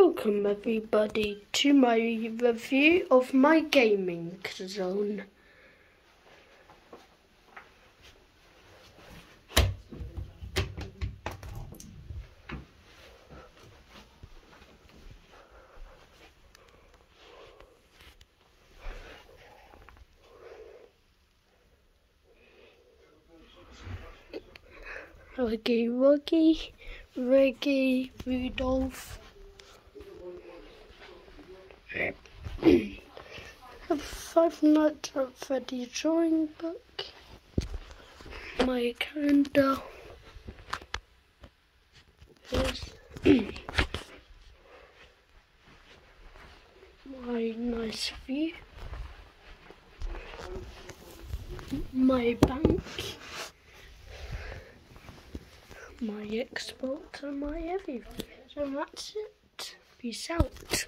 Welcome everybody to my review of my gaming zone. Reggie, Reggie, Reggie, Rudolph. Five Nights at Freddy's drawing book, my calendar, my nice view, my bank, my Xbox and my everything. So that's it. Peace out.